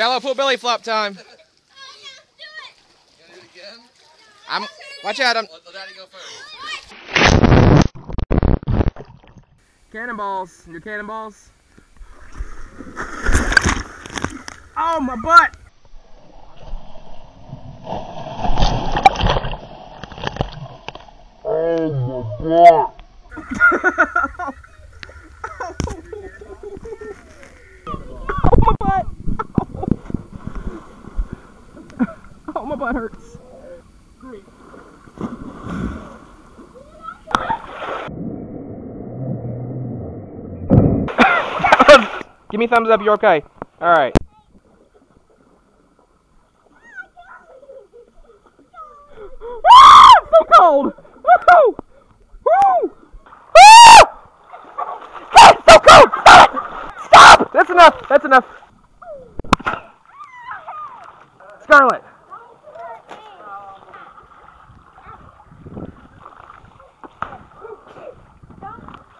Shallow pool belly flop time. Oh, you gonna do it again? I'm. Watch out! I'm. Let, let Daddy go first. Cannonballs. Your cannonballs. Oh my butt! Oh my butt! Oh my butt hurts. Give me thumbs up, you're okay. Alright. Ah! So cold! Woo! Woo! Ah! Ah! So cold! Stop it! Stop! That's enough! That's enough! Scarlet!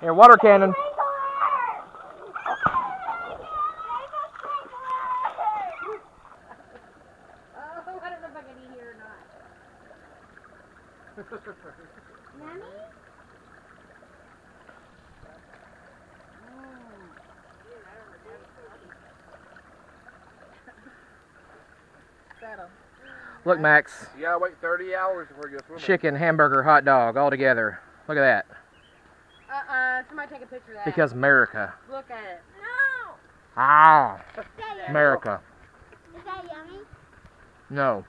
Here, water cannon. Oh, I don't know if I can eat here or not. Mommy? Look, Max. You gotta wait 30 hours before you go swimming. Chicken, hamburger, hot dog, all together. Look at that. Uh-uh, somebody take a picture of that. Because America. Look at it. No! Ah, Is? America. Is that yummy? No,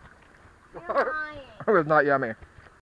You're lying. it was not yummy.